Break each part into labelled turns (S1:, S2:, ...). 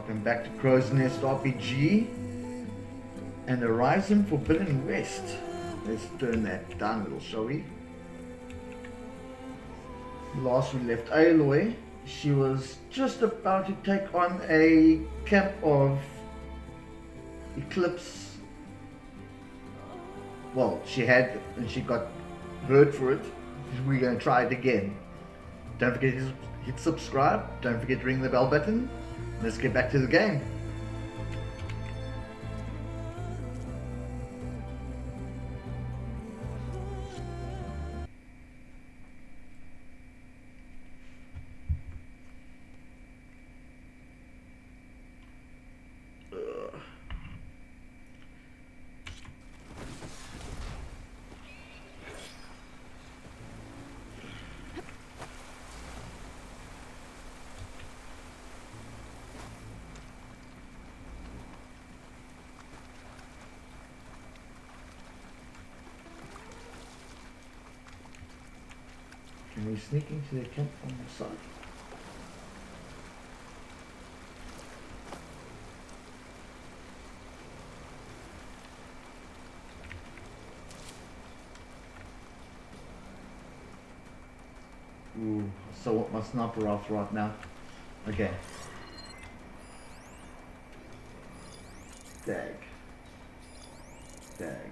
S1: Welcome back to Crow's Nest RPG and Horizon Forbidden West. Let's turn that down a little, shall we? Last we left Aloy, she was just about to take on a camp of Eclipse. Well, she had and she got hurt for it. We're going to try it again. Don't forget to hit subscribe. Don't forget to ring the bell button. Let's get back to the game. Into the camp from the side? Ooh, so what my sniper rifle right now? Okay. Dag. Dag.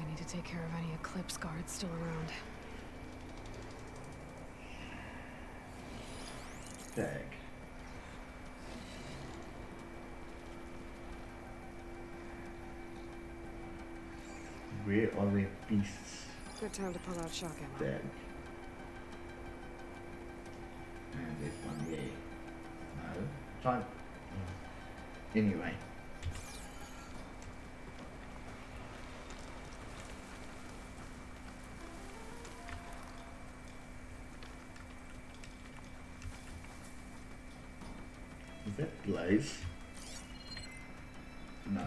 S2: I need to take care of any Eclipse guards still around.
S1: Dag. Where are the beasts?
S2: Good time to pull out shock ammo.
S1: Dag. And there's one there. No. Time. Anyway. That Blaze? No.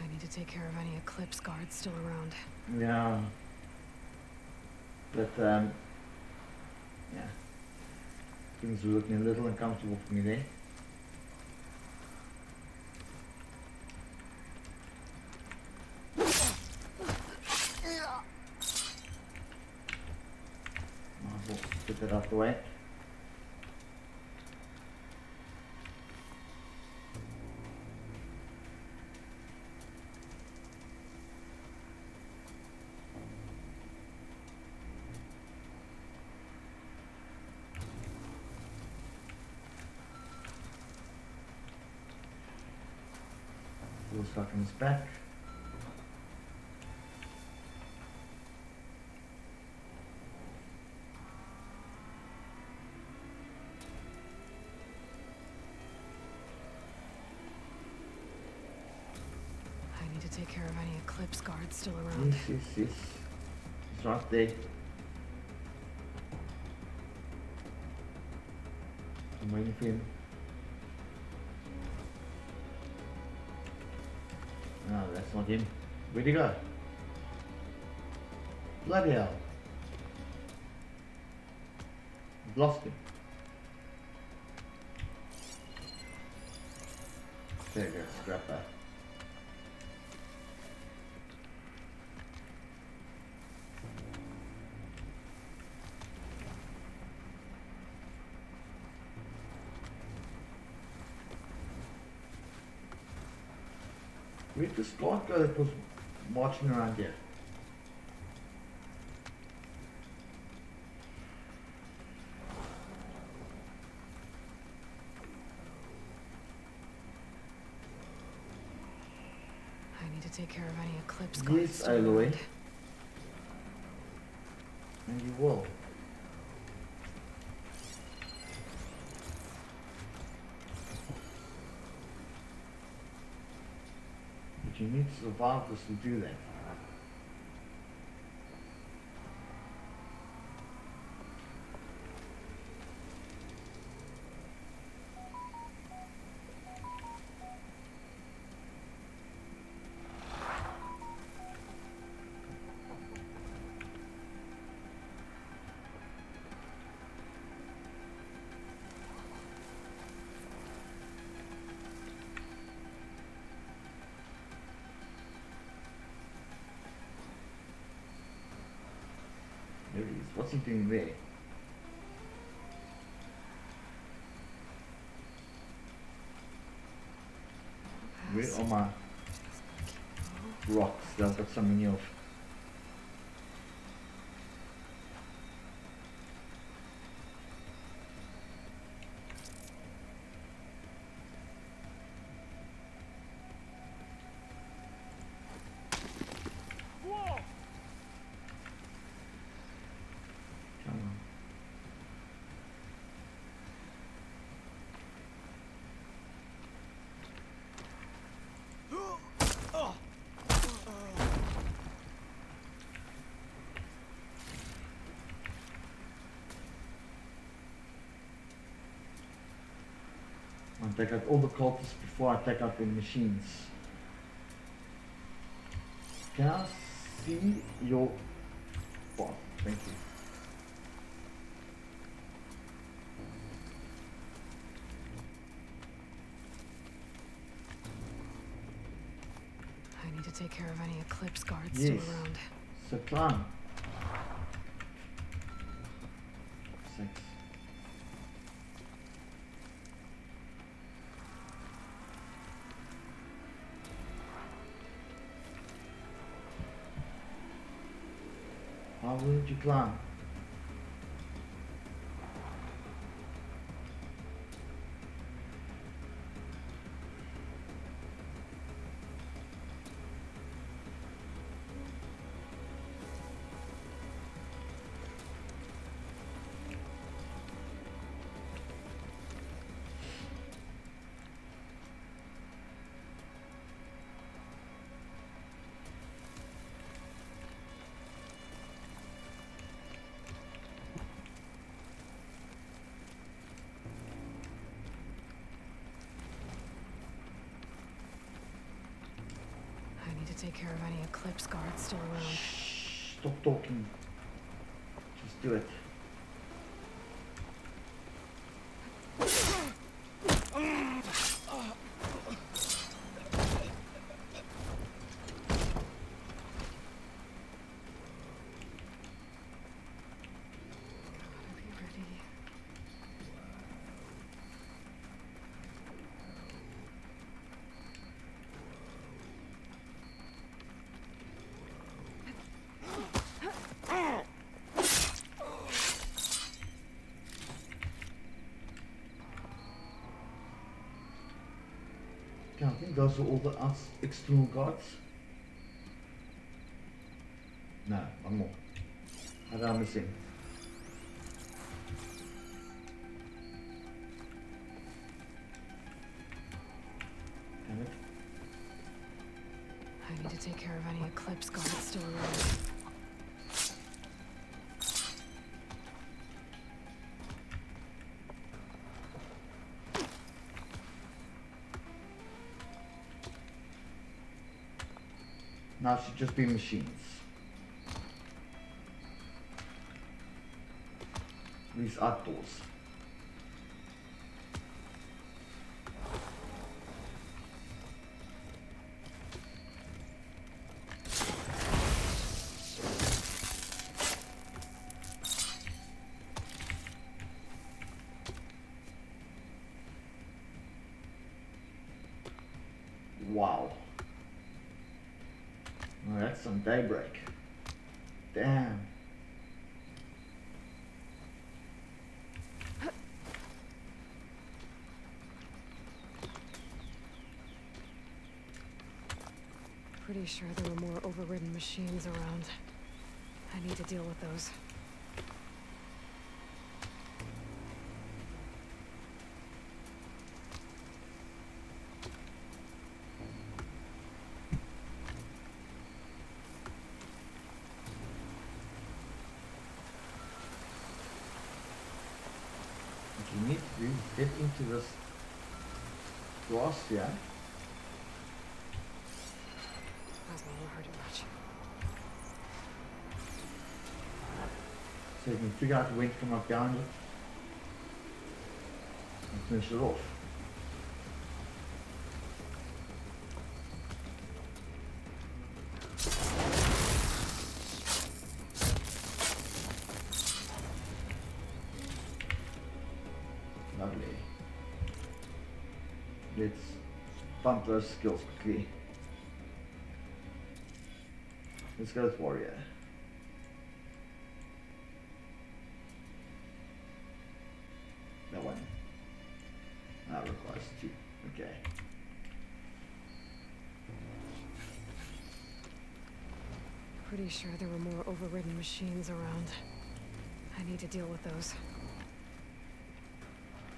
S2: I need to take care of any Eclipse guards still around.
S1: Yeah. But, um. Ти ми зададат недържа на камъци в гниле, In back.
S2: I need to take care of any Eclipse guards still around.
S1: Yes, yes, yes. It's right there. I'm waiting for him. Where'd he go? Bloody hell. I've lost him. There you go, scrap that. The squad that was marching around here?
S2: I need to take care of any Eclipse
S1: Yes, Aloy. And you will. You need to survive this to do that. He there? Where are my rocks I've got so many of? Come on. I'll take out all the cultists before I take out the machines. Can I see your... Oh, thank you.
S2: I need to take care of any Eclipse guards
S1: Yes.
S2: still around.
S1: Yes, So. How would you
S2: take care of any Eclipse guards still around.
S1: Shh, stop talking. Just do it.
S2: Gotta be ready.
S1: Yeah, I think those are all the external guards. No, one more. How did I miss him? Now should just be machines. These outdoors. Wow. That's some daybreak. Damn.
S2: Pretty sure there were more overridden machines around. I need to deal with those.
S1: What you need to do is into this here.
S2: That's not hurt too much.
S1: So you can figure out when to come up behind it and finish it off. Those skills quickly. Let's go with warrior. That one. That requires two. Okay.
S2: Pretty sure there were more overridden machines around. I need to deal with those.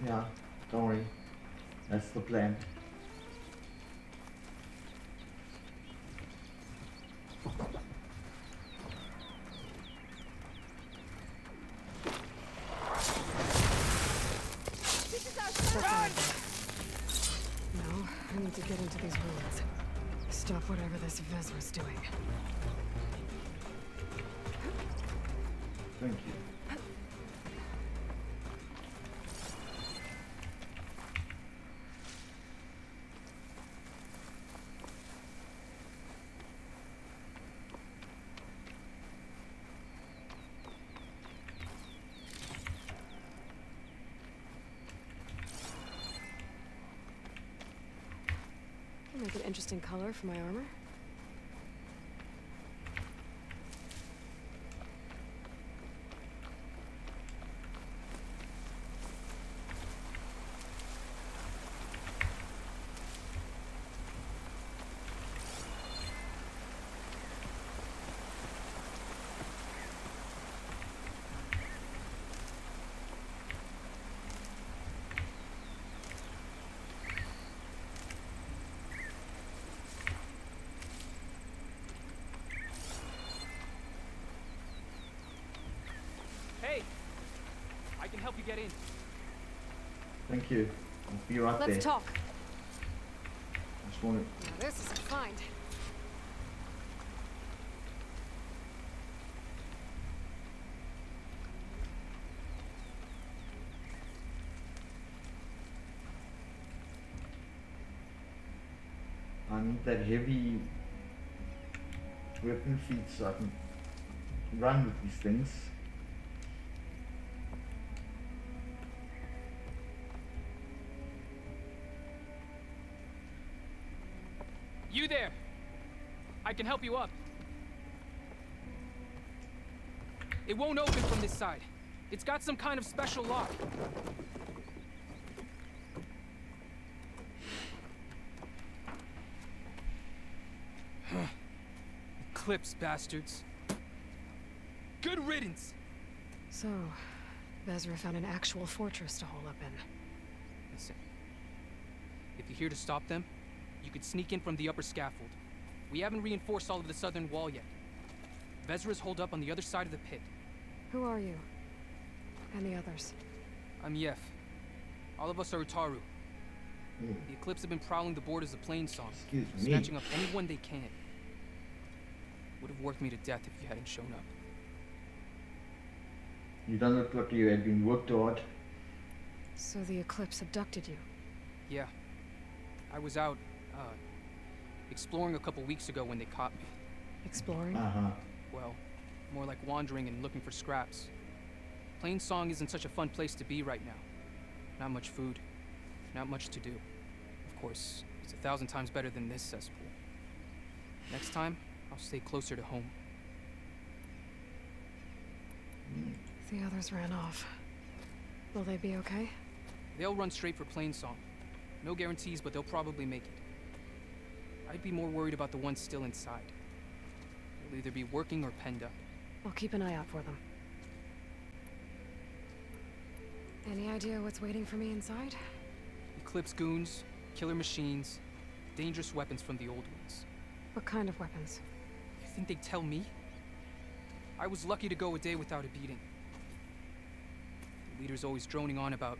S1: Yeah, don't worry. That's the plan.
S2: Make an interesting color for my armor.
S1: Be right
S2: Let's
S1: there.
S2: talk.
S1: I just want
S2: Now this is a find.
S1: I need that heavy weapon feet so I can run with these things.
S3: Help you up. It won't open from this side. It's got some kind of special lock. Eclipse, bastards. Good riddance!
S2: So, Vezra found an actual fortress to hole up in.
S3: Listen. If you're here to stop them, you could sneak in from the upper scaffold. We haven't reinforced all of the southern wall yet. Vezra's holed up on the other side of the pit.
S2: Who are you? And the others?
S3: I'm Yef. All of us are Utaru.
S1: Mm,
S3: The Eclipse have been prowling the borders of Plainsong,
S1: Excuse me.
S3: snatching up anyone they can. Would have worked me to death if you hadn't shown up.
S1: You don't look like you had been worked hard.
S2: So the Eclipse abducted you.
S3: Yeah. I was out, uh, exploring a couple weeks ago when they caught me.
S2: Exploring?
S1: Uh huh.
S3: Well, more like wandering and looking for scraps. Plainsong isn't such a fun place to be right now. Not much food, not much to do. Of course, it's a thousand times better than this cesspool. Next time, I'll stay closer to home.
S2: The others ran off. Will they be okay?
S3: They'll run straight for Plainsong. No guarantees, but they'll probably make it. I'd be more worried about the ones still inside. They'll either be working or penned up.
S2: I'll keep an eye out for them. Any idea what's waiting for me inside?
S3: Eclipse goons, killer machines, dangerous weapons from the old ones.
S2: What kind of weapons?
S3: You think they'd tell me? I was lucky to go a day without a beating. The leader's always droning on about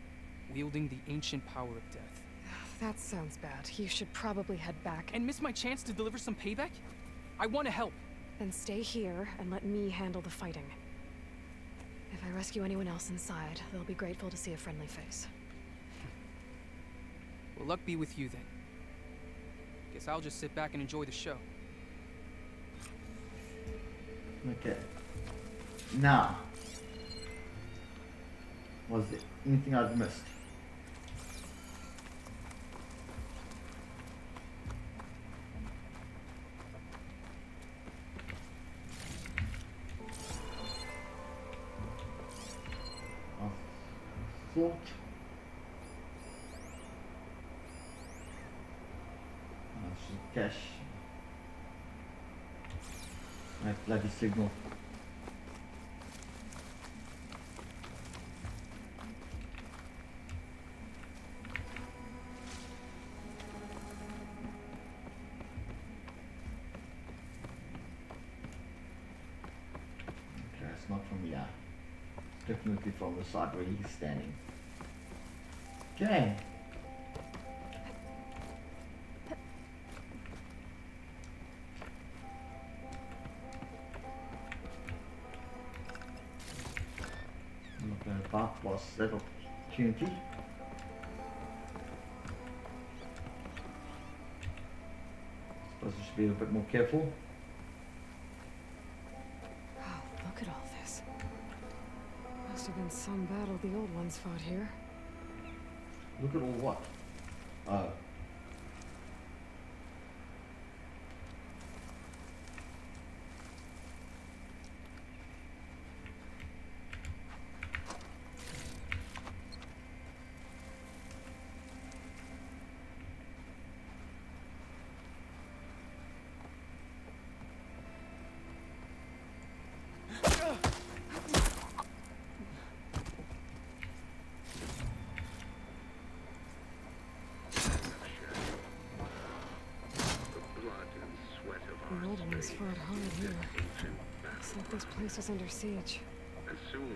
S3: wielding the ancient power of death.
S2: That sounds bad. You should probably head back
S3: And miss my chance to deliver some payback? I want to help.
S2: Then stay here and let me handle the fighting. If I rescue anyone else inside, they'll be grateful to see a friendly face.
S3: Well, luck be with you then. Guess I'll just sit back and enjoy the show.
S1: Okay. Now, was there anything I've missed? Thought. Oh, it's just cash. That bloody signal. The side where he's standing. Okay. Not going to bypass that opportunity. Suppose I should be a bit more careful.
S2: Battle the old ones fought here.
S1: Look at all what? Oh.
S4: The blood and sweat of
S2: The
S4: our
S2: old ones
S4: spade
S2: fought hard here. Looks like this place is under siege.
S4: Soon,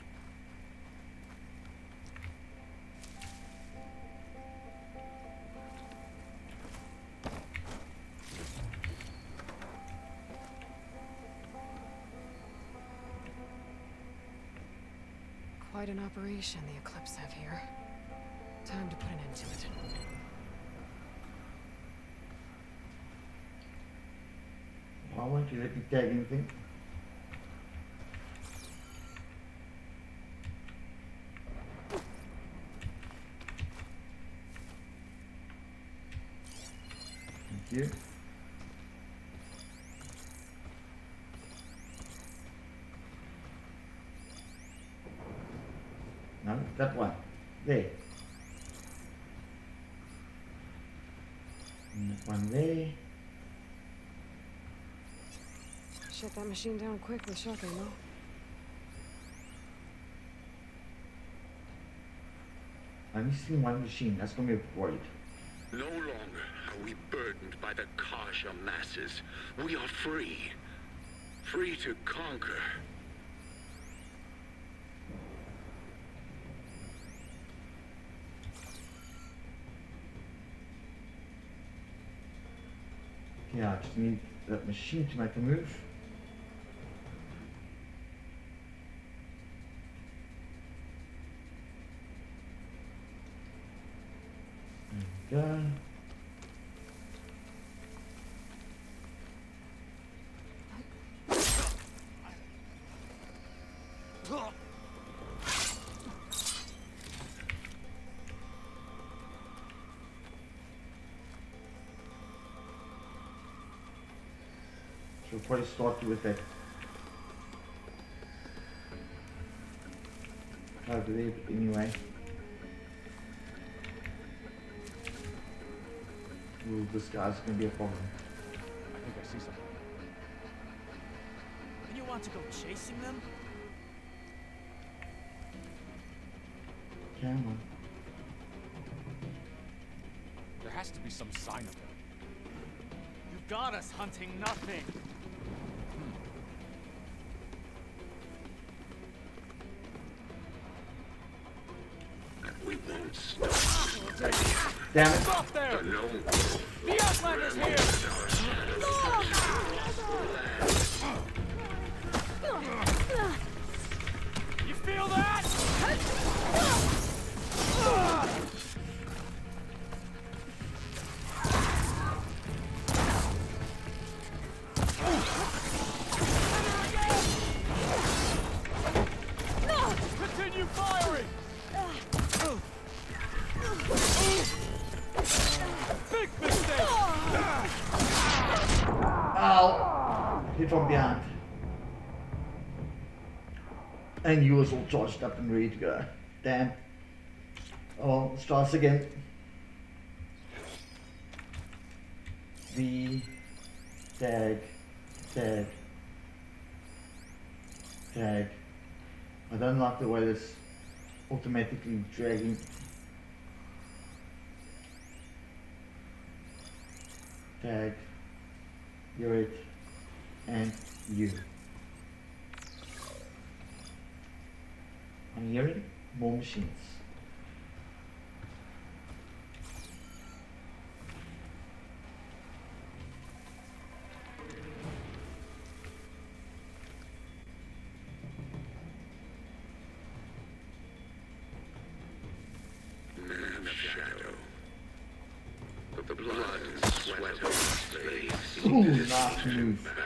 S2: Quite an operation the Eclipse have here. Time to put an end to it.
S1: Why won't you let me tag anything? Thank you. No, that one. There. And that one there.
S2: Shut that machine down quick with shock ammo.
S1: I'm missing one machine. That's gonna be a void.
S4: No longer are we burdened by the Carja masses. We are free. Free to conquer.
S1: Yeah, I just need that machine to make a move. Go. So we'll probably start with that there, but anyway. This guy's gonna be a problem.
S5: I think I see something. And you want to go chasing them?
S1: Come on.
S3: There
S5: has to be some sign of them. You got us hunting nothing. Hmm.
S1: We won't.
S4: Damn it. And you was all charged up and ready to go. Damn. Oh, try this again. V tag tag tag. I don't like the way this automatically dragging. Tag. You're it. And you. I'm hearing more machines.
S1: Man of shadow. But the blood and sweat of the slaves seem
S4: Ooh,
S1: deceive
S4: move.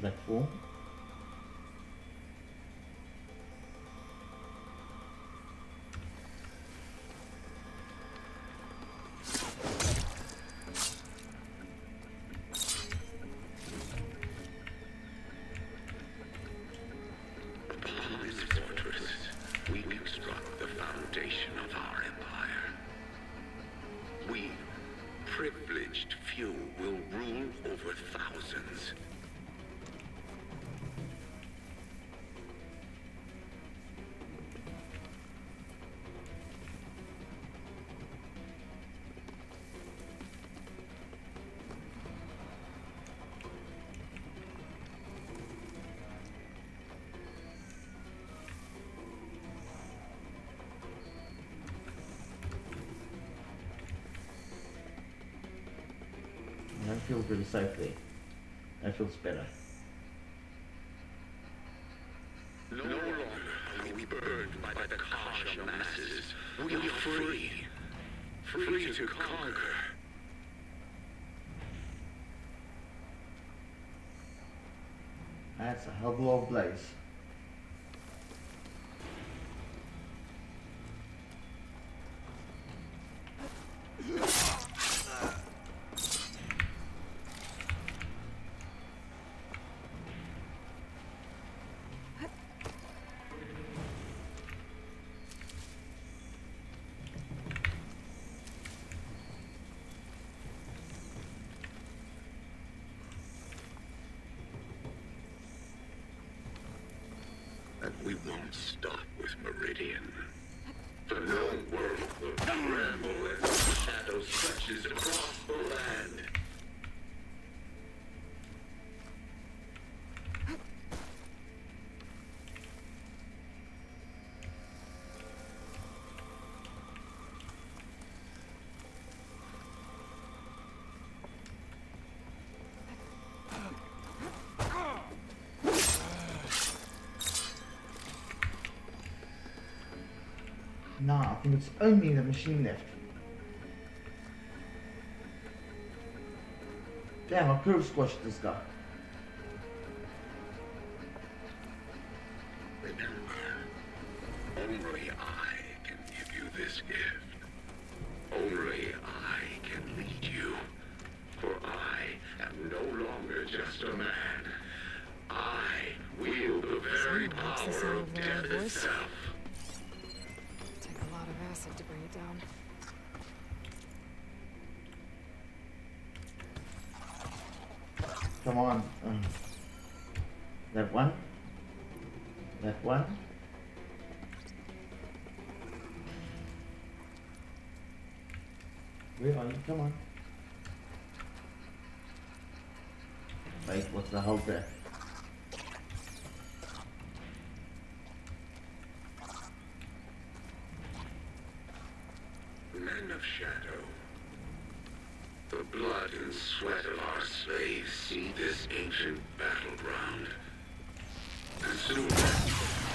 S4: Platform. I don't feel really safe there. That feels better.
S1: No longer are we burned by the Carja masses. We are free. Free to conquer.
S4: That's a hell of a lot Nah, I think it's only the machine left. Damn, I could have squashed this guy.
S1: That one. Left one. Where are you? Come on. Wait, what's the hell's there?
S4: Men of Shadow. The blood and sweat of our slaves see this ancient battleground. Soon,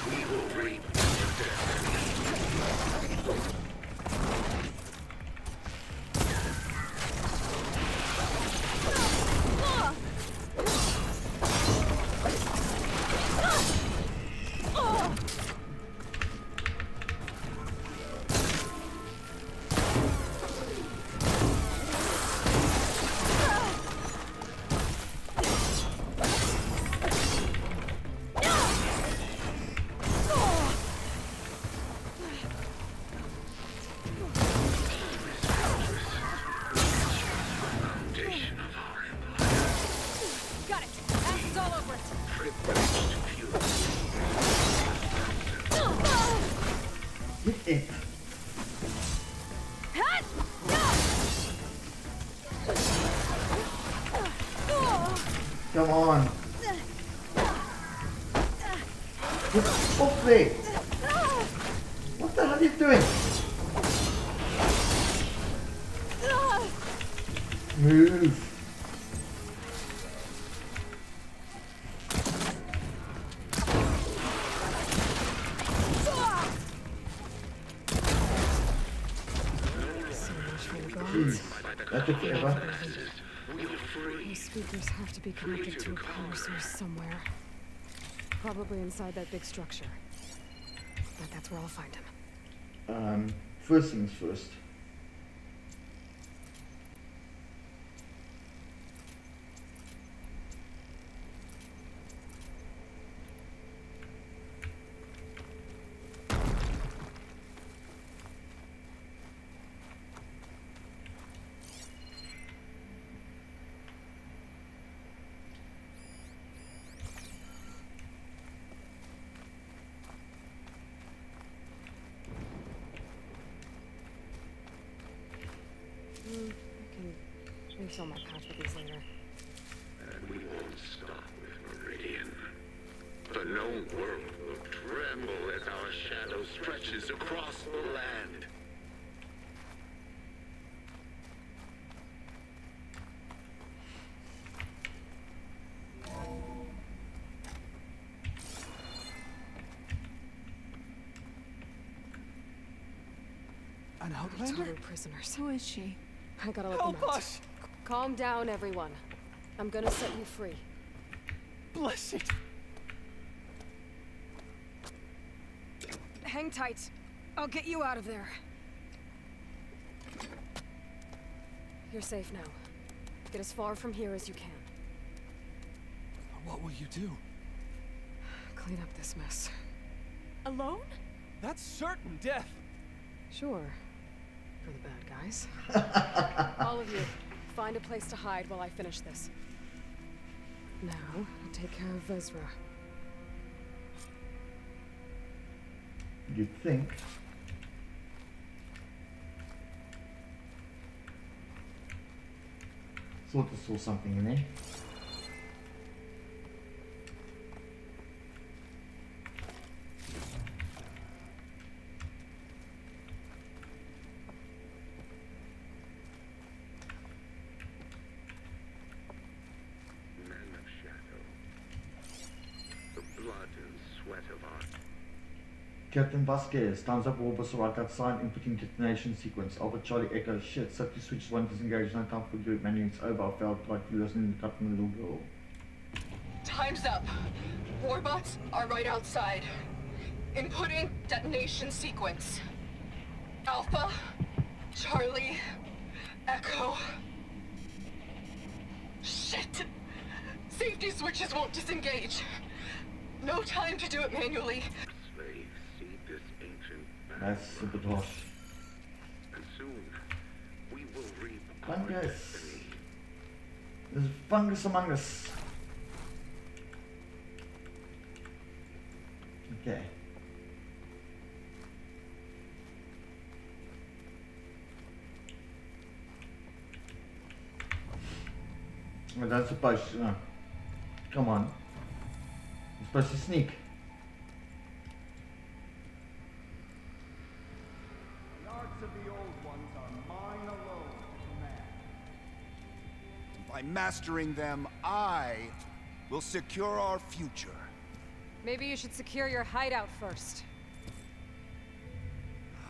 S4: we will reap our destiny.
S2: Have to be connected to a power source somewhere. Probably inside that big structure. But that's where I'll find him.
S1: Um, first things first.
S2: Hmm, I can my pouch with these later.
S4: And we won't stop with Meridian. The known world will tremble as our shadow stretches across the land.
S5: An
S2: These
S5: outlander?
S2: are prisoners.
S6: Who is she?
S2: I gotta let them
S5: Help
S2: out.
S5: us!
S2: Calm down, everyone. I'm gonna set you free.
S5: Bless it!
S2: Hang tight. I'll get you out of there. You're safe now. Get as far from here as you can.
S5: What will you do?
S2: Clean up this mess.
S6: Alone?
S5: That's certain death!
S2: Sure. For the bad guys. All of you, find a place to hide while I finish this. Now, I'll take care of Vezra.
S1: You'd think. Thought I saw something in there.
S4: Men of Shadow. The blood and sweat of our
S1: Captain Vasquez, time's up, Orbis right outside, inputting detonation sequence. Alpha Charlie Echo, shit, safety switch one disengaged, no time for group menu, it's over, I felt like you listening to the little girl.
S7: Time's up. Warbots are right outside. Inputting detonation sequence. Alpha, Charlie, Echo. Shit! Safety switches won't disengage. No time to do it manually.
S1: That's bit harsh.
S4: soon we will reap
S1: Fungus. There's fungus among us. Okay. I don't suppose. No. Uh, come on. You're supposed to sneak.
S6: The arts of the old ones are mine alone to command. By mastering them, I will secure our future.
S2: Maybe you should secure your hideout first.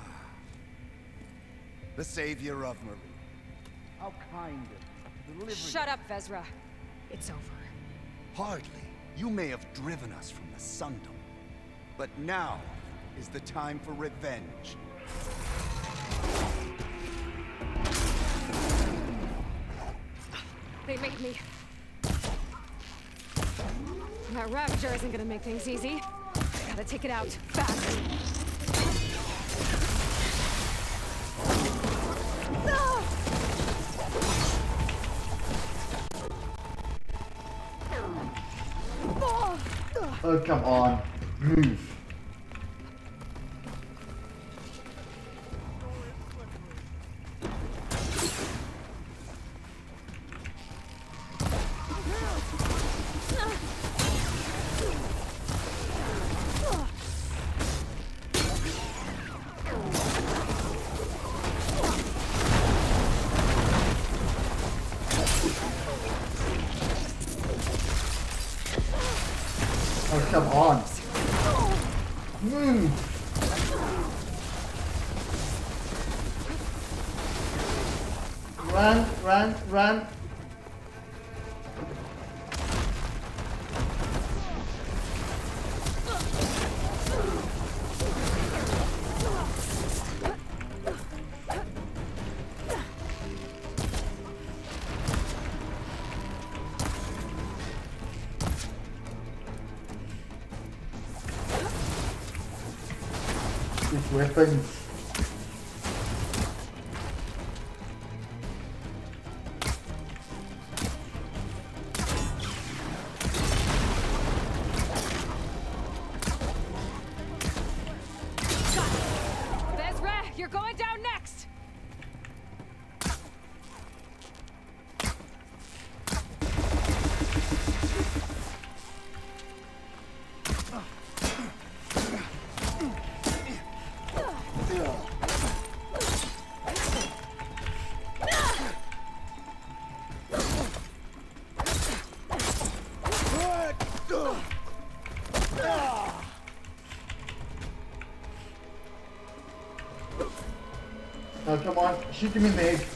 S6: The savior of Marie. How kind of you
S2: Shut up, Vezra. It's over.
S6: Hardly. You may have driven us from the Sundom. But now is the time for revenge.
S2: They made me. That Ravager isn't gonna make things easy. I gotta take it out, fast. Oh,
S1: come on. Move. These weapons.
S2: Vezra,
S1: come on. Shoot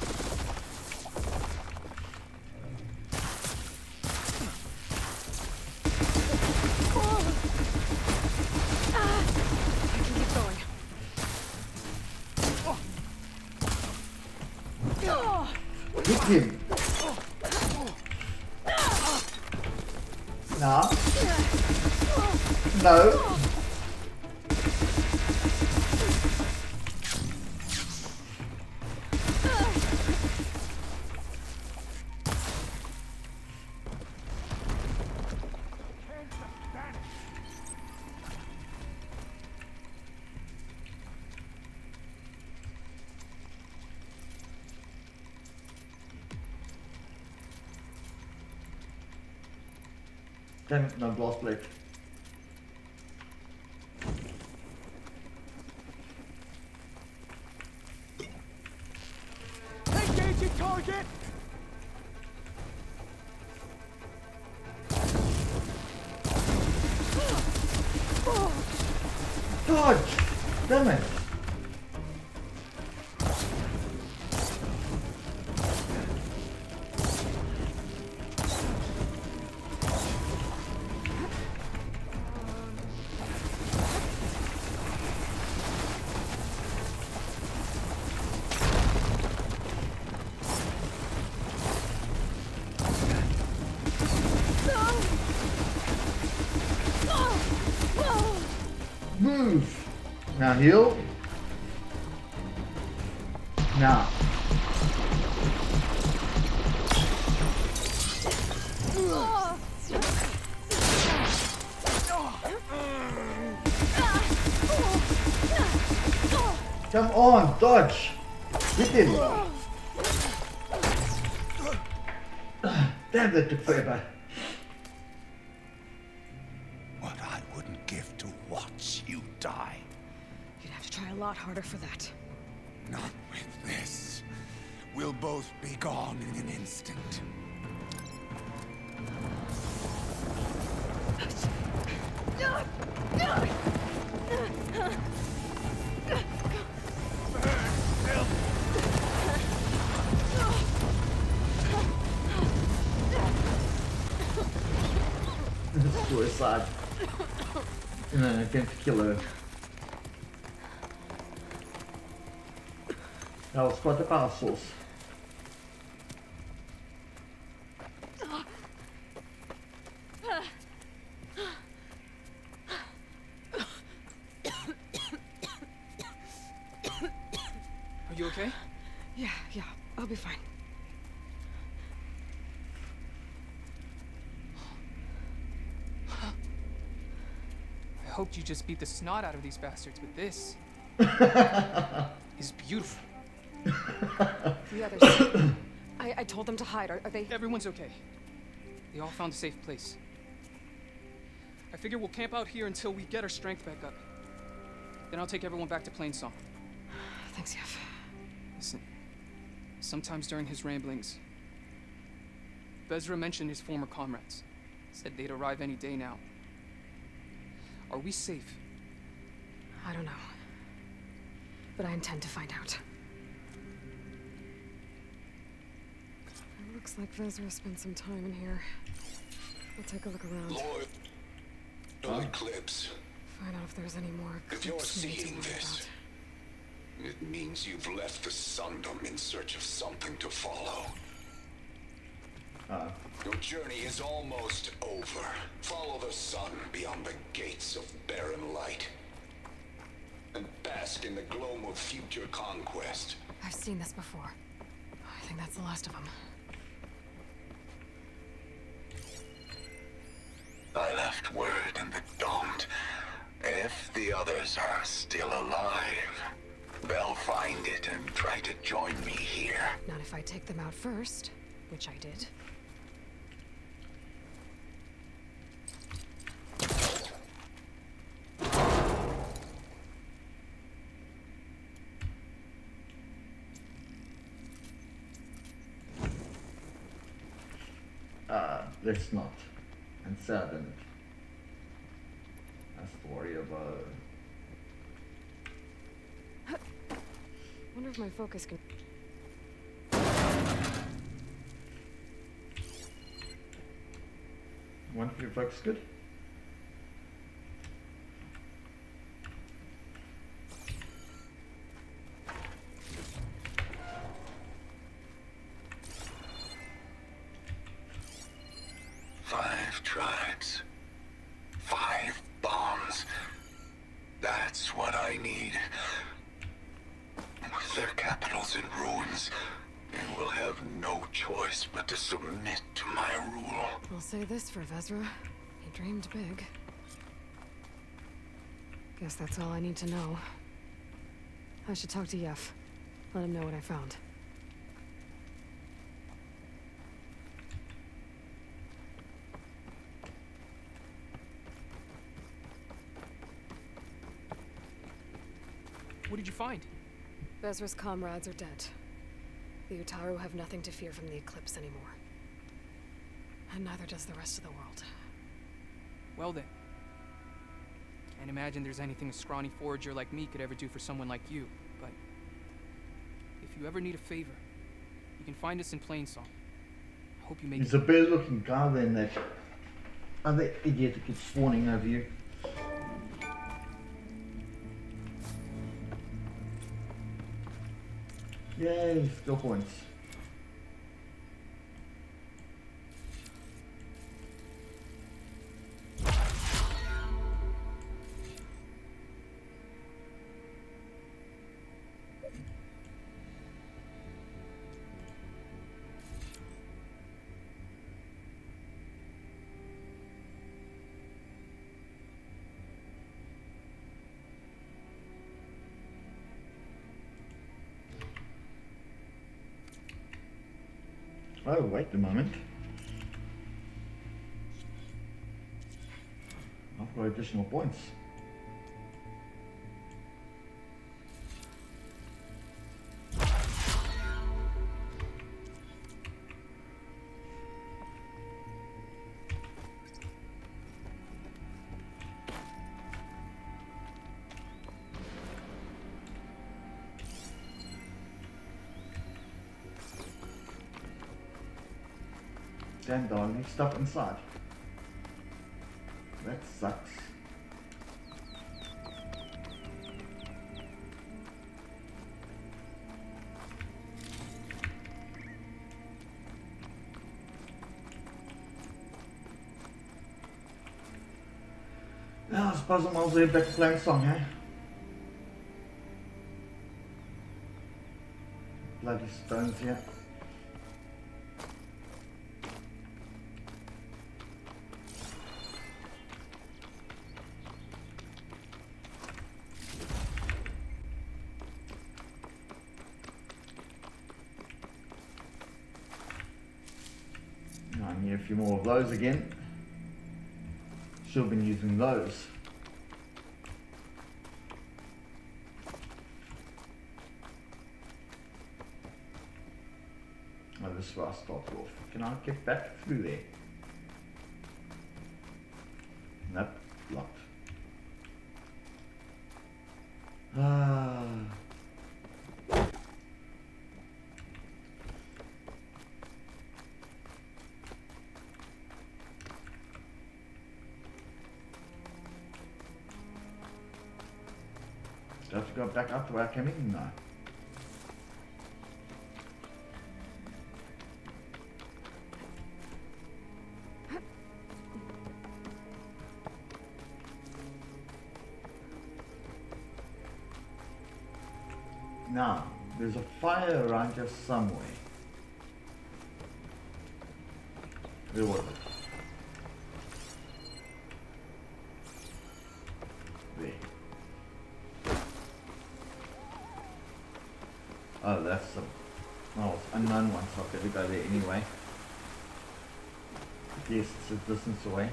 S1: Damn it, no glass plate. Heal. Now. Come on, dodge! Hit him! Damn, that took forever.
S2: Harder for that.
S1: That was the power source.
S3: Are you okay?
S2: Yeah, yeah, I'll be fine.
S3: I hoped you just beat the snot out of these bastards, but this is beautiful.
S2: The others. I, I told them to hide. Are, are they?
S3: Everyone's okay. They all found a safe place. I figure we'll camp out here until we get our strength back up. Then I'll take everyone back to Plainsong.
S2: Thanks, Yef.
S3: Listen, sometimes during his ramblings, Vezra mentioned his former comrades. Said they'd arrive any day now. Are we safe?
S2: I don't know. But I intend to find out. Looks like Vezra spent some time in here. I'll take a look around.
S4: Lord, no eclipse.
S2: Find out if there's any more
S4: If you're
S2: clips we need to
S4: seeing
S2: worry
S4: this, it means you've left the Sundom in search of something to follow.
S1: Uh,
S4: Your journey is almost over. Follow the sun beyond the gates of barren light. And bask in the gloom of future conquest.
S2: I've seen this before. I think that's the last of them.
S4: I left word in the Domed. If the others are still alive, they'll find it and try to join me here.
S2: Not if I take them out first, which I did.
S1: uh, let's not. And saddened. A story of uh,
S2: Wonder if my focus can.
S1: Wonder if your focus good?
S4: Five tribes. Five bombs. That's what I need. With their capitals in ruins, they will have no choice but to submit to my rule.
S2: I'll say this for Vezra. He dreamed big. Guess that's all I need to know. I should talk to Yef. Let him know what I found.
S3: What did you find?
S2: Vezra's comrades are dead. The Utaru have nothing to fear from the Eclipse anymore. And neither does the rest of the world.
S3: Well then. Can't imagine there's anything a scrawny forager like me could ever do for someone like you, but if you ever need a favor, you can find us in Plainsong. I hope you make
S1: He's
S3: it.
S1: a better looking guy than that other idiot that keeps fawning over you. Yay, skill points. Wait a moment. I've got additional points. Damn dog, leave stuff inside. That sucks. Now I suppose I'm also back to Plainsong, eh? Bloody stones here. Few more of those again. Should have been using those. Oh, this I start off. Can I get back through there? Go back up to where I came in? No. Now, there's a fire around here somewhere. Yes, it's a distance away.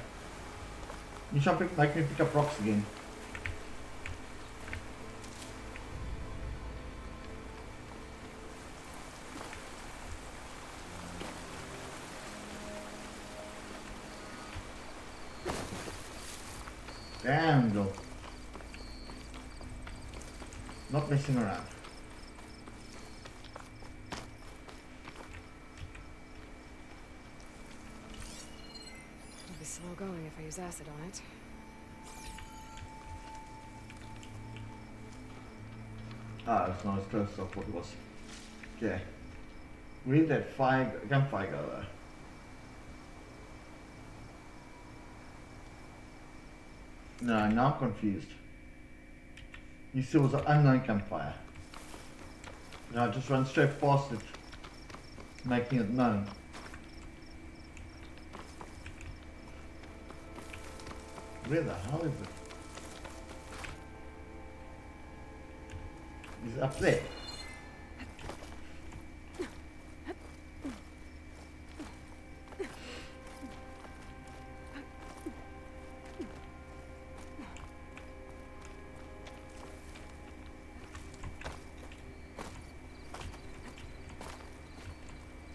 S1: You shall pick, make me pick up rocks again. Damn, Joe. Not messing around.
S2: It'll be slow going if I use acid on it.
S1: Ah, it's not as close as I thought it was. Okay. Where did that fire, gunfire go though? No, now I'm confused. You said it was an unknown campfire. And I just run straight past it, making it known. Where the hell is it? it? Is up there?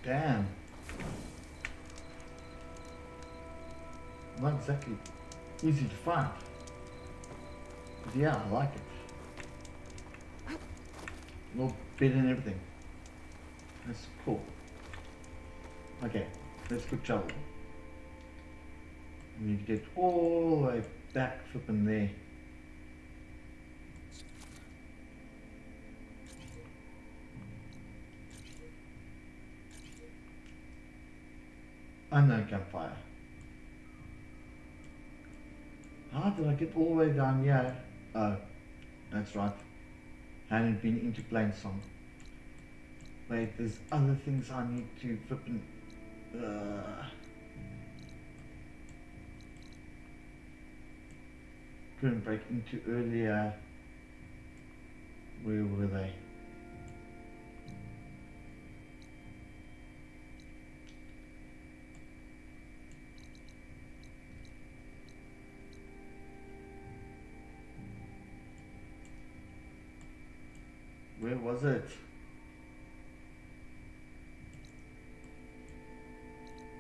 S1: Damn. Not exactly easy to find. Yeah, I like it. Little bit and everything. That's cool. Okay, let's go travel. Need to get all the way back flipping there. Unknown campfire. How did I get all the way down here? Oh, that's right. Hadn't been into Plainsong. Wait, there's other things I need to flipping. Uh, couldn't break into earlier. Where were they? Where was it?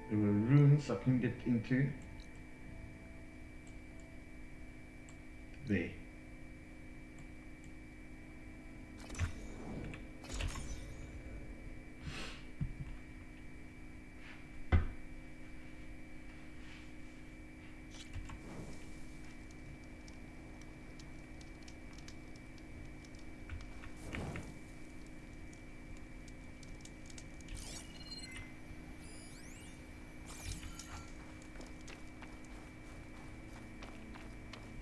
S1: There were runes I couldn't get into. There.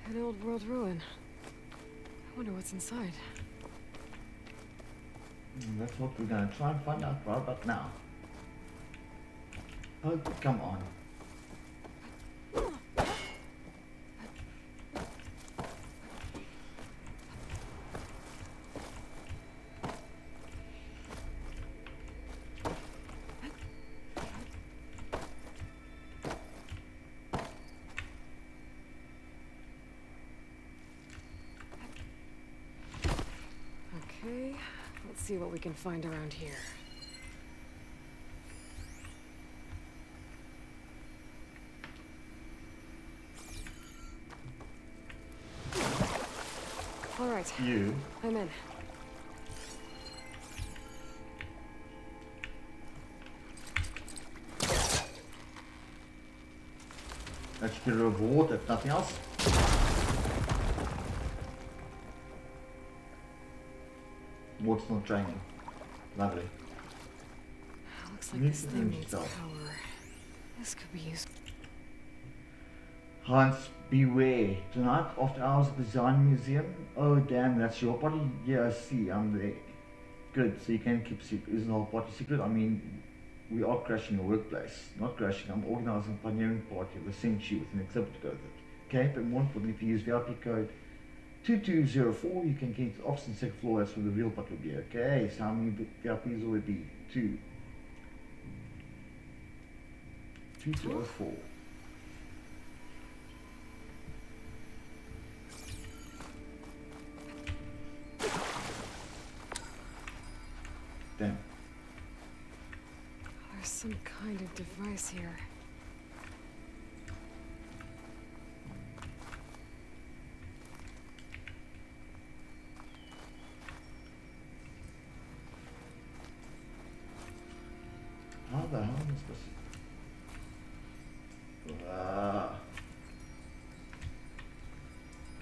S2: An world ruin. I wonder what's inside.
S1: And that's what we're gonna try and find out about now. Oh, come on.
S2: Okay, let's see what we can find around here. All right,
S1: You.
S2: I'm in.
S1: Let's get a reward if nothing else. Water's training. Lovely.
S2: Looks like this thing needs power. This could be used.
S1: Hans, beware. Tonight, after hours at the Zion Museum. Oh, damn, that's your party? Yeah, I see. I'm there. Good, so you can keep secret. Isn't our party secret? I mean, we are crashing your workplace. Not crashing, I'm organizing a pioneering party with a century with an exhibit to go with it. Okay, but more importantly, if you use VIP code 2204, you can get the opposite second floor. That's where the real party will be. Okay, so how many VIPs will it be? Two. 2204. Damn.
S2: There's some kind of device here.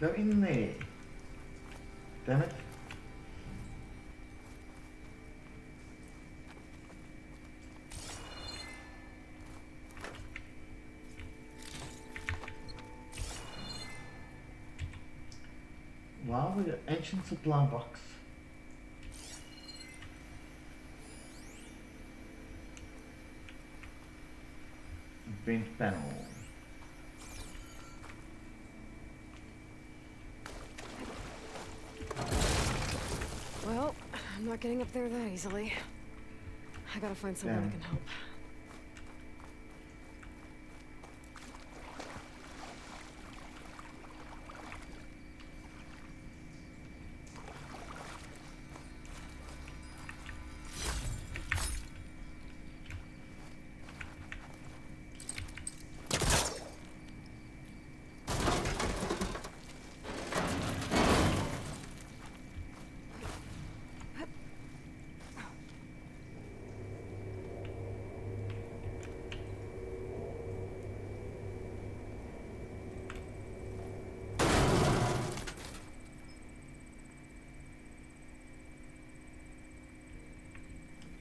S1: Go in there. Damn it. Wow, the ancient supply box. Vent panel.
S2: I'm not getting up there that easily. I gotta find someone
S1: Damn.
S2: who can help.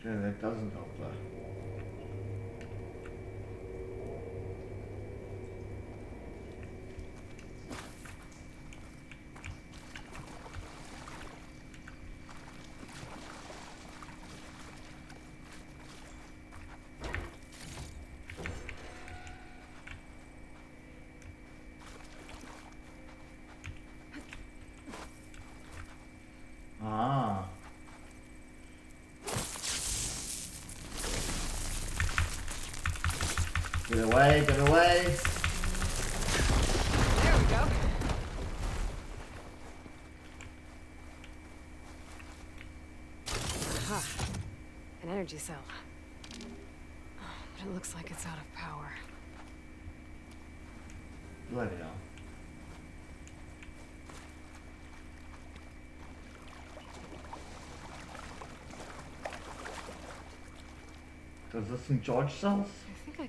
S1: Okay, that doesn't help though. Ah. Get away, get away.
S2: There we go. An energy cell. But it looks like it's out of power.
S1: Let Bloody hell. Does this in charge cells?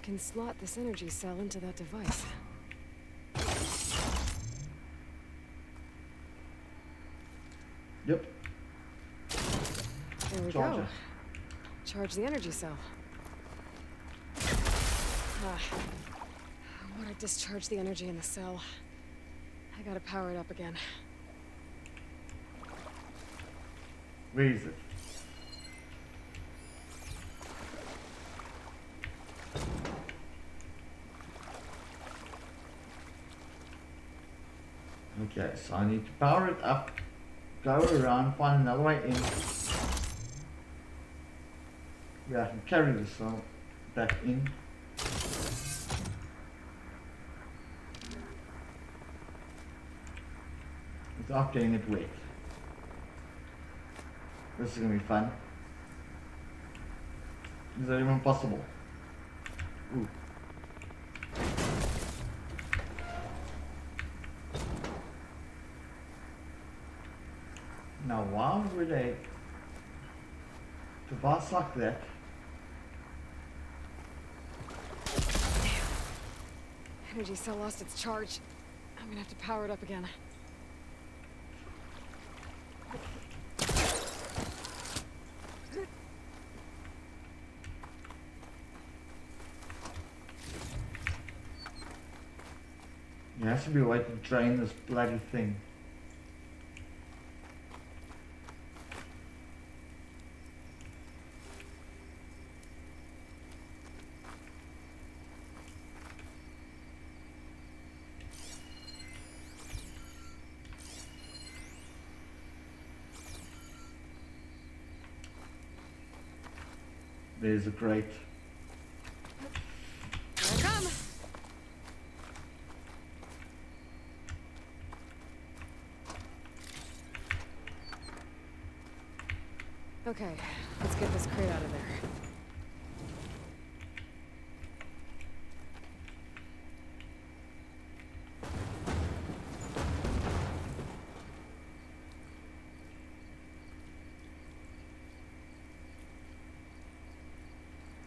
S2: I think I can slot this energy cell into that device.
S1: Yep.
S2: There we
S1: Charge
S2: go.
S1: it.
S2: Charge the energy cell. Ah. I want to discharge the energy in the cell. I gotta power it up again.
S1: Where is it? Okay, so I need to power it up, go around, find another way in. Where I can carry the cell back in. Without getting it wet. This is gonna be fun. Is that even possible? Ooh. Now why would a device like that
S2: Energy cell lost its charge. I'm gonna have to power it up again.
S1: there has to be a way to drain this bloody thing. There's a crate.
S2: Here I come! Okay, let's get this crate out of there.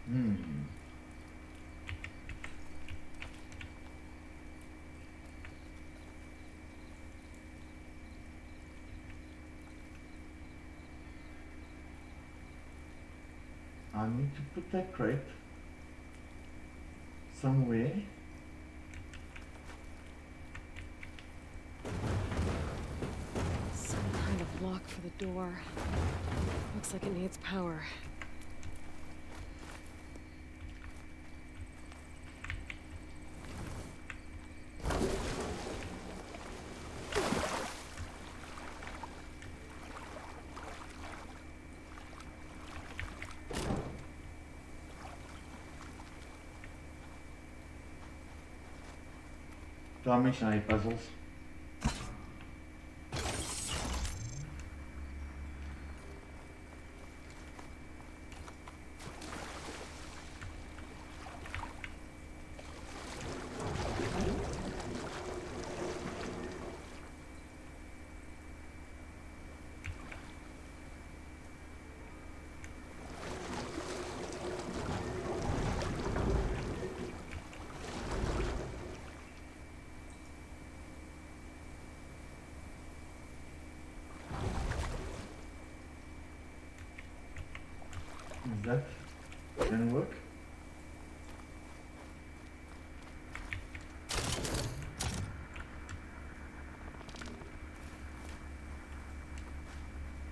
S1: Hmm. I need to put that crate somewhere.
S2: Some kind of lock for the door. Looks like it needs power.
S1: Dimensionary puzzles. Is that gonna work?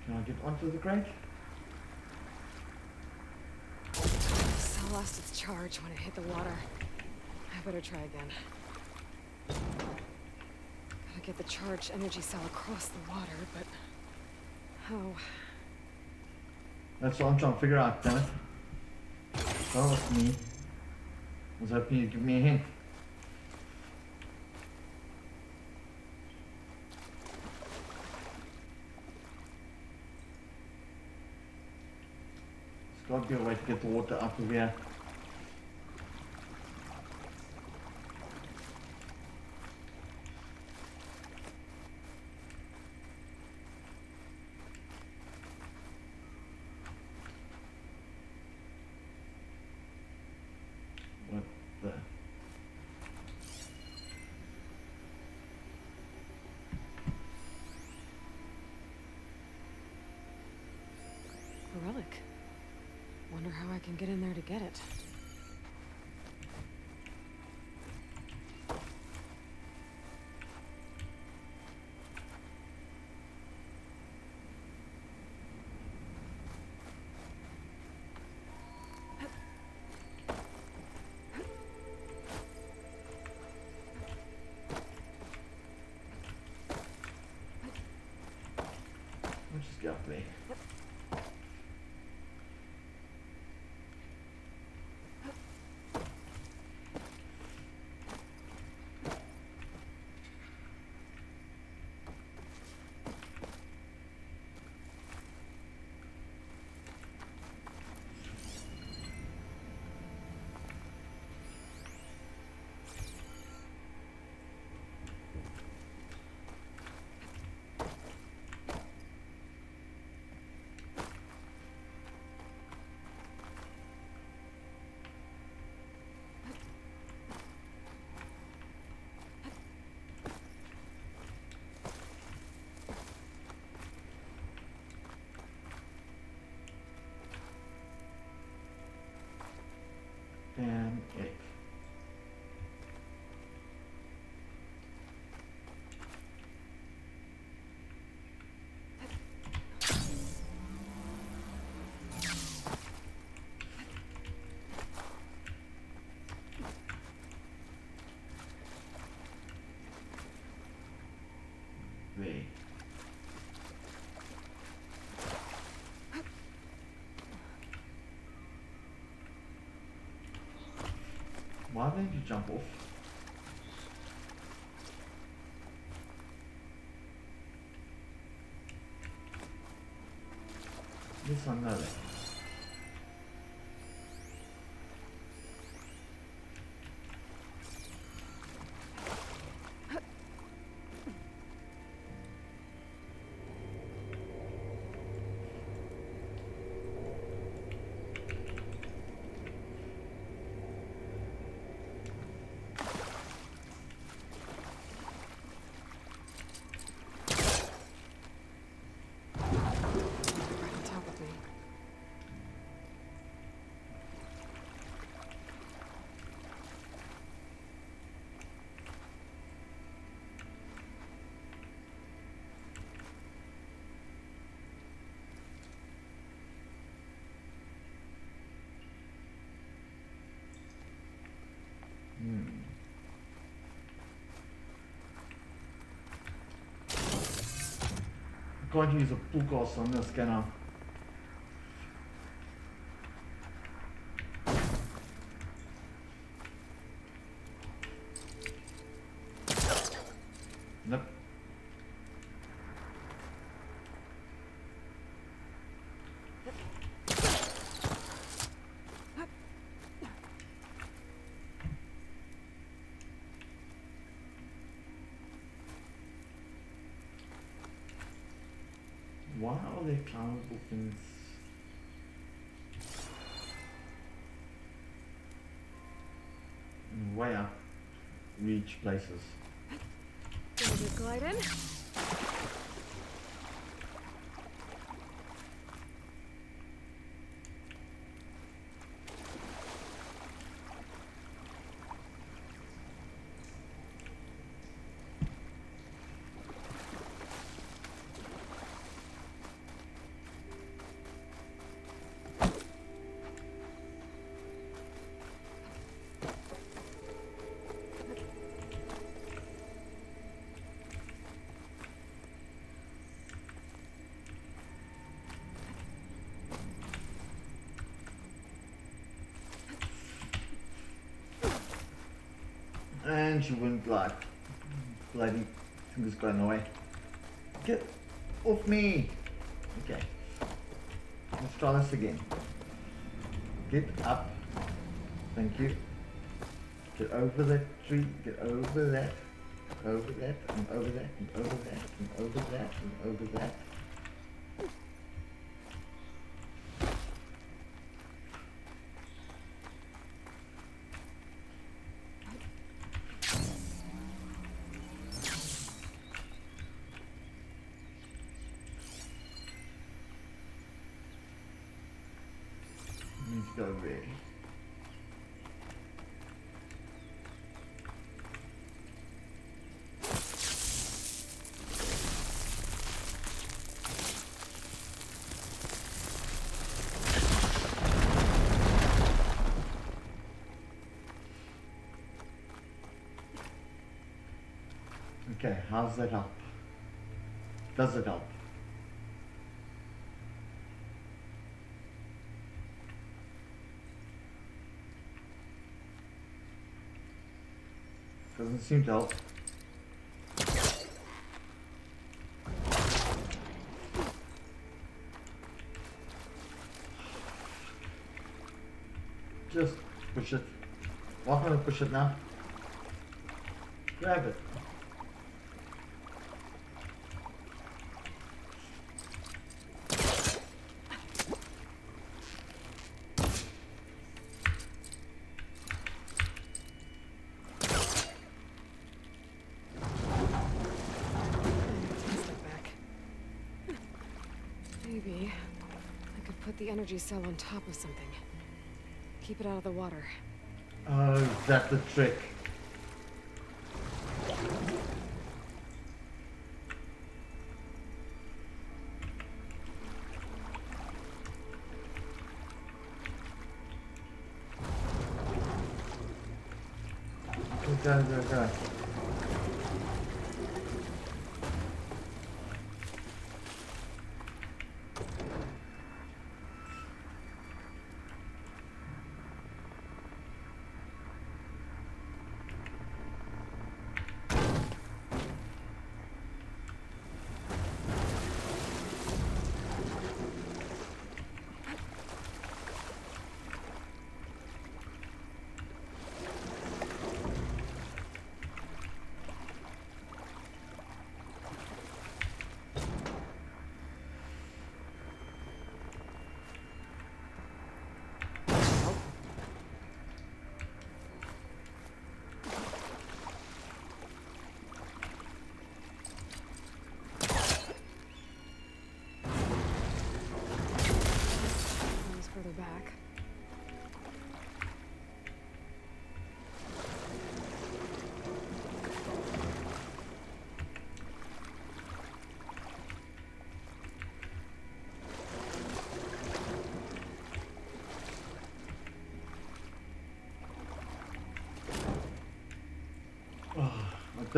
S1: Can I get onto the crate?
S2: The cell lost its charge when it hit the water. I better try again. Gotta get the charged energy cell across the water, but how?
S1: That's what I'm trying to figure out, damn it. That was me. Was hoping you'd give me a hint. Gotta be a way to get the water out of here. What the?
S2: A relic. Wonder how I can get in there to get it.
S1: Let's Damn it. There. Why didn't you jump off? Yes, I know that. konyhíz, a pukolszom, nöszken a Are there climbable things? Mm, reach places. And she wouldn't like bloody fingers going away. Get off me! Okay. Let's try this again. Get up. Thank you. Get over that tree. Get over that. Over that. And over that. And over that. And over that. And over that. Okay, how's that help? Does it help? Doesn't seem to help. Just push it. Why can't I push it now? Grab it.
S2: Take a step back. Maybe I could put the energy cell on top of something. Keep it out of the water.
S1: Oh, is that the trick?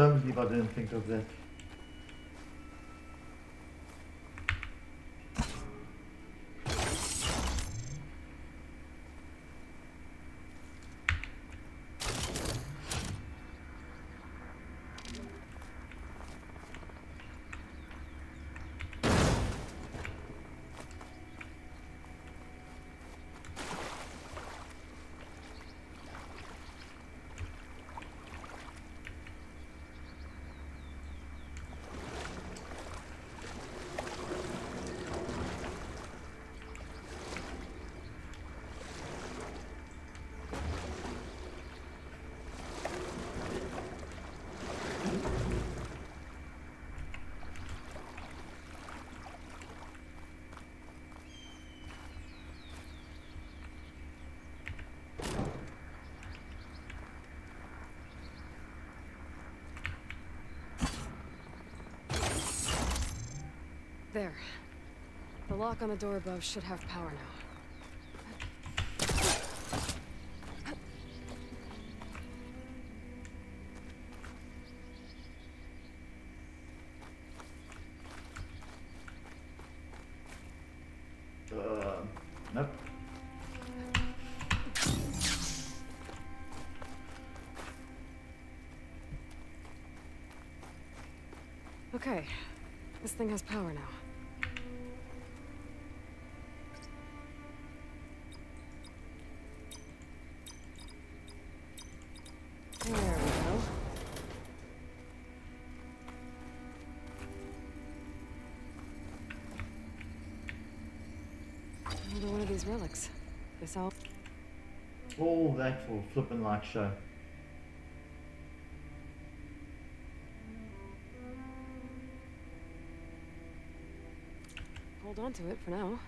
S1: I don't believe I didn't think of that.
S2: There. The lock on the door above should have power now.
S1: Uh, nope.
S2: Okay. This thing has power now. These relics. This all.
S1: All that for flipping light show.
S2: Hold on to it for now.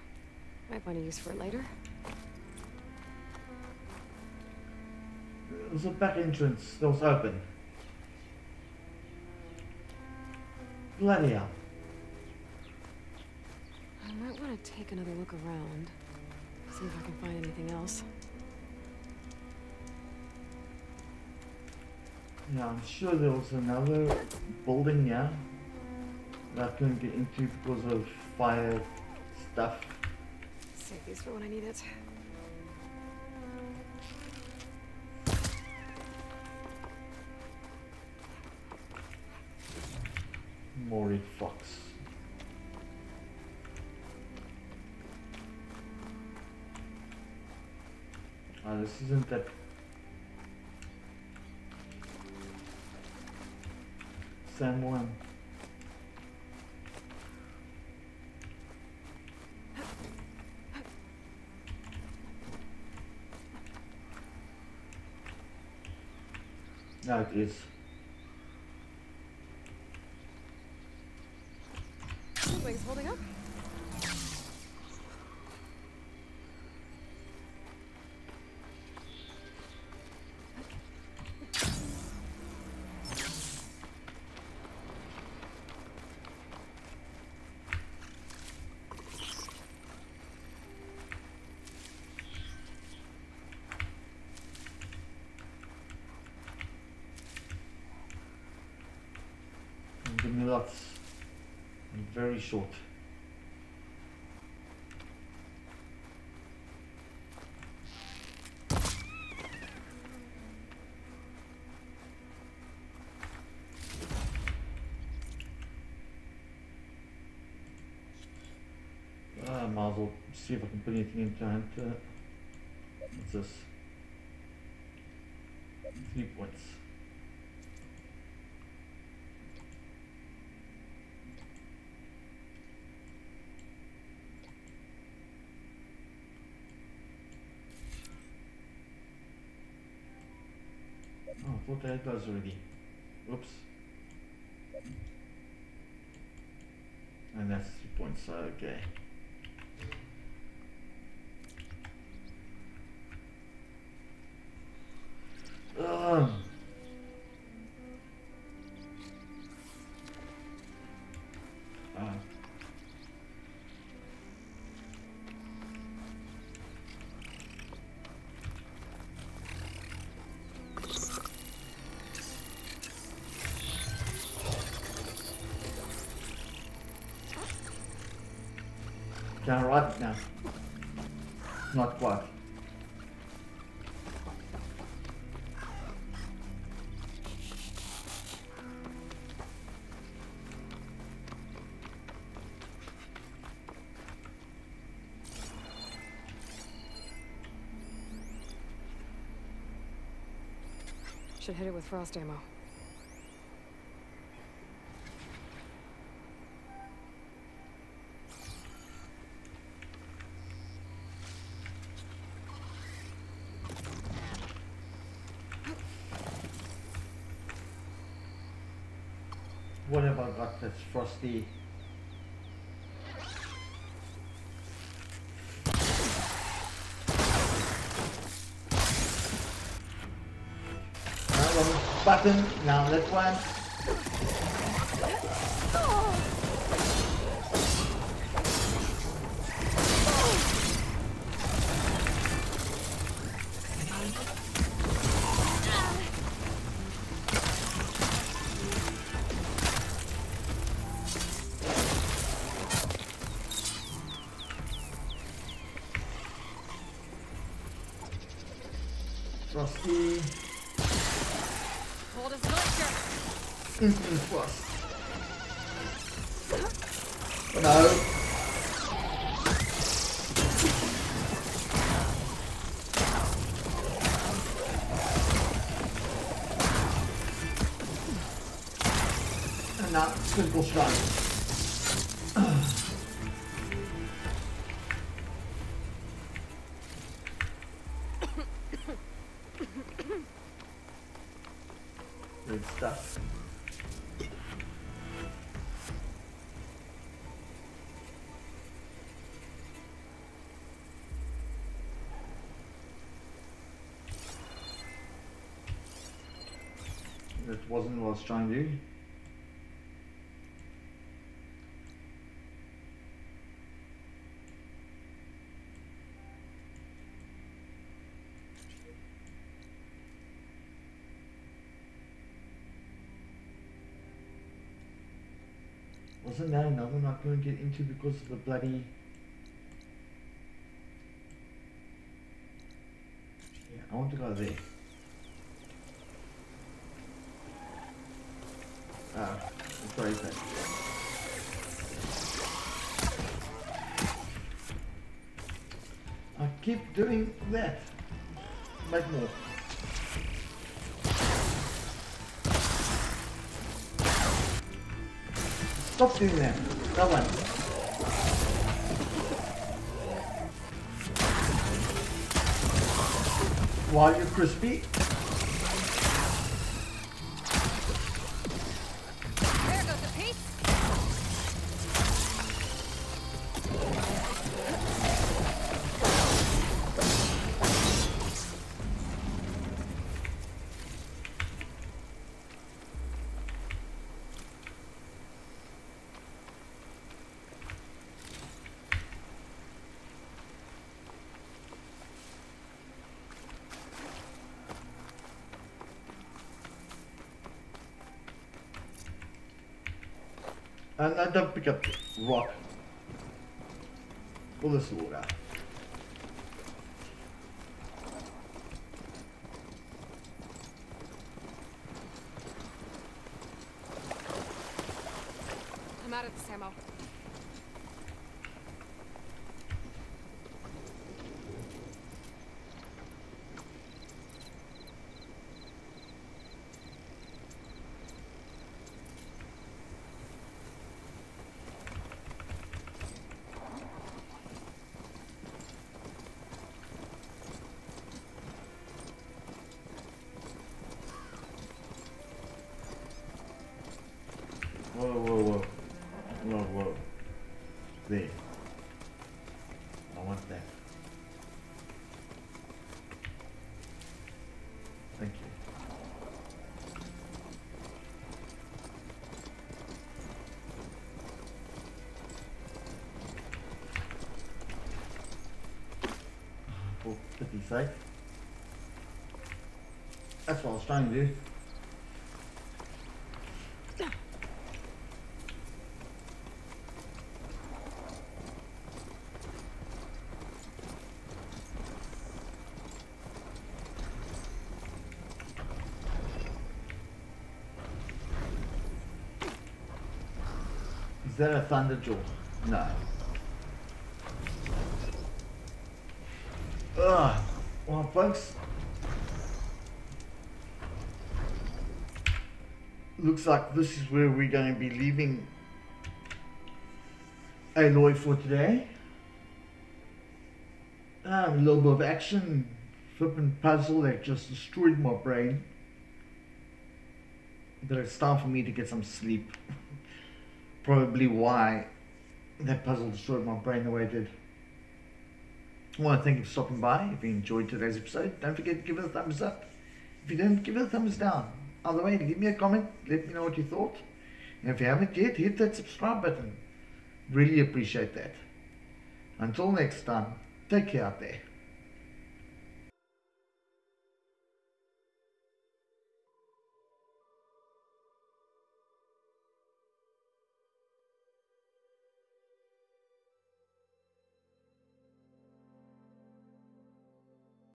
S2: Might find a use for it later.
S1: There's a back entrance that was open. Bloody hell.
S2: I might want to take another look around. See if I can find anything else.
S1: Yeah, I'm sure there was another building, yeah, that I couldn't get into because of fire stuff.
S2: Save these for when I need it.
S1: Maury Fox. This isn't that. Same one. No, it is. Very short. Uh, might as well see if I can put anything into hunter. What's this? Three points. Thought I had those already. Oops. And that's three points, okay. Now? Not quite.
S2: Should hit it with frost ammo.
S1: What have I got that's frosty? Wrong button, now left one. not simple shot. Good stuff. That wasn't what I was trying to do. That another one I couldn't get into because of the bloody... Yeah, I want to go there. Ah, sorry, sorry. I keep doing that. Make more. Stop doing that. That one. While you're crispy,
S2: I'm out
S1: Sake. That's what I was trying to do. Is that a thunderjaw? No. Looks like this is where we're going to be leaving Aloy for today. Um, a little bit of action, flipping puzzle that just destroyed my brain. But it's time for me to get some sleep. Probably why that puzzle destroyed my brain the way it did. I want to thank you for stopping by. If you enjoyed today's episode, don't forget to give it a thumbs up. If you didn't, give it a thumbs down. Either way, leave me a comment. Let me know what you thought. And if you haven't yet, hit that subscribe button. Really appreciate that. Until next time, take care out there.